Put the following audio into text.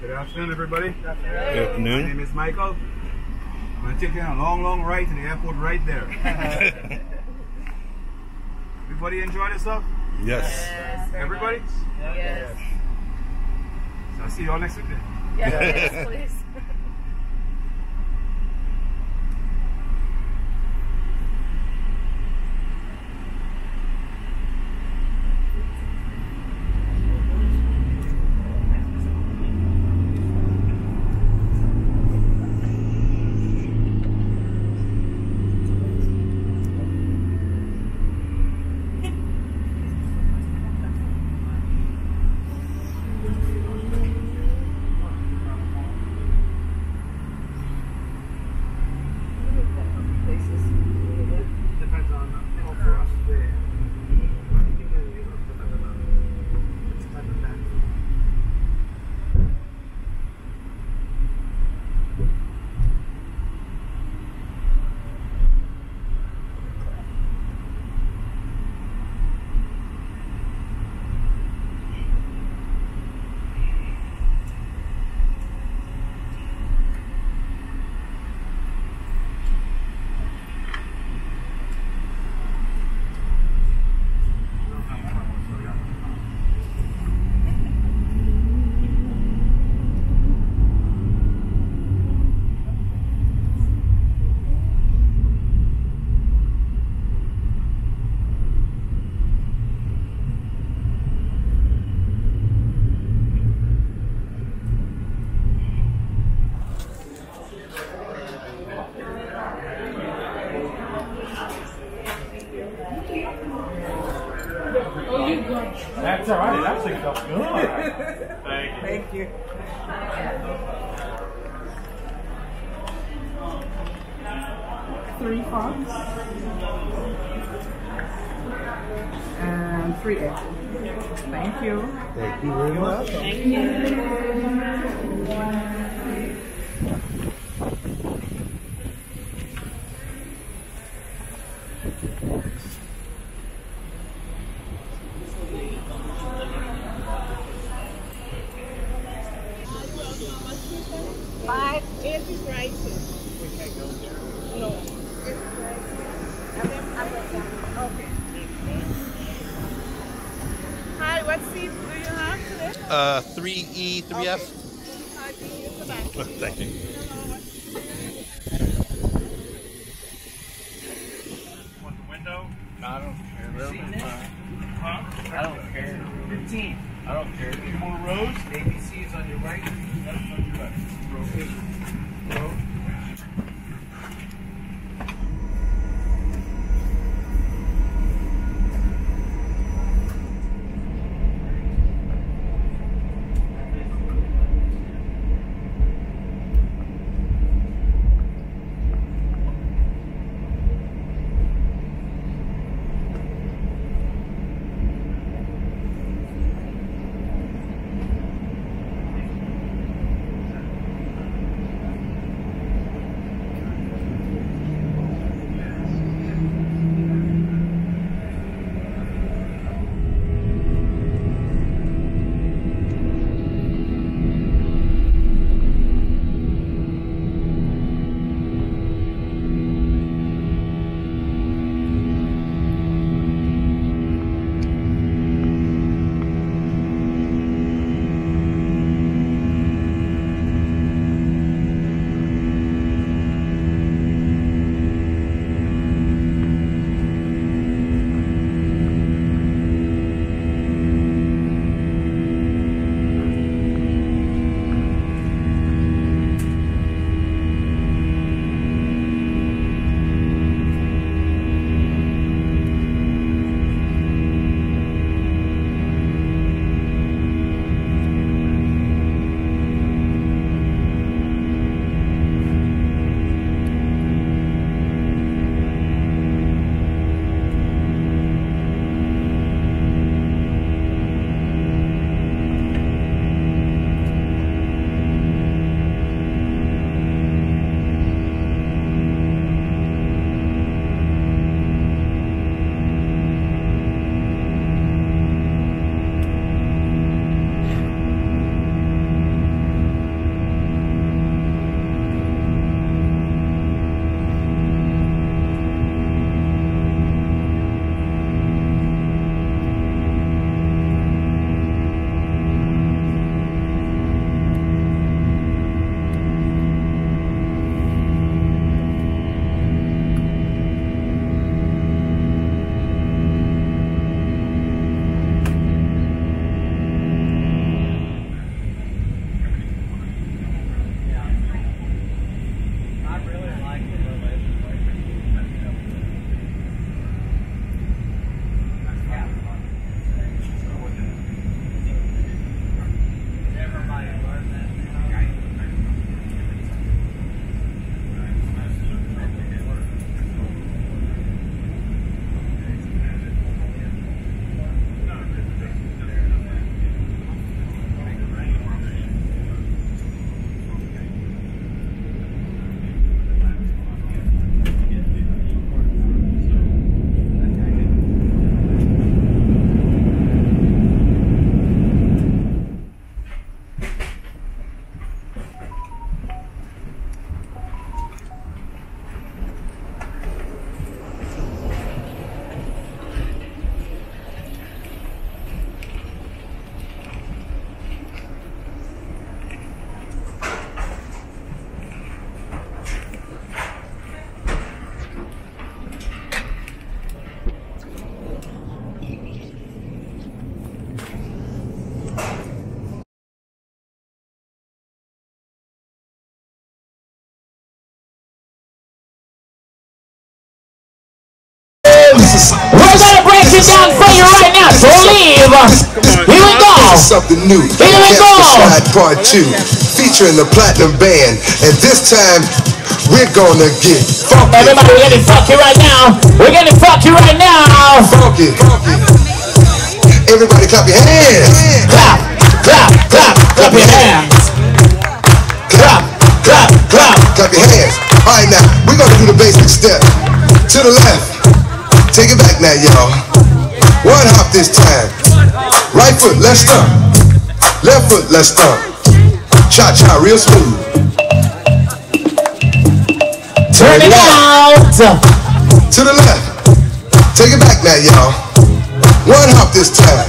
Good afternoon, everybody. Good My afternoon. My name is Michael. I'm going to take you on a long, long ride to the airport right there. Everybody enjoy yourself? Yes. Everybody? Yes. So I'll see you all next week then. Yes, yes, please. Depends on how for us the type of band. That's all right. It actually felt good. Thank you. Three fonts. And three edges. Thank you. Thank you very much. Five, this is right here. No. this right here. And then I went down. Okay. Hi, what seat do you have today? Uh, 3E, 3F. Hi, do you the back? Thank you. Want the window? No, I don't care. Huh? I don't care. 15. I don't care. Any more rows? ABC We're gonna break it down for you right now. So leave. Here we go. Something new. Here we go. Part two, featuring the platinum band, and this time we're gonna get funky. Everybody, we're getting funky right now. We're getting funky right now. Funky. Everybody, clap your hands. Clap, clap, clap, clap your hands. Clap, clap, clap. Clap your hands. All right, now we're gonna do the basic step. To the left. Take it back now, y'all. One hop this time. Right foot, let's stomp. Left foot, let's stomp. Cha cha, real smooth. Turn it out. To the left. Take it back now, y'all. One hop this time.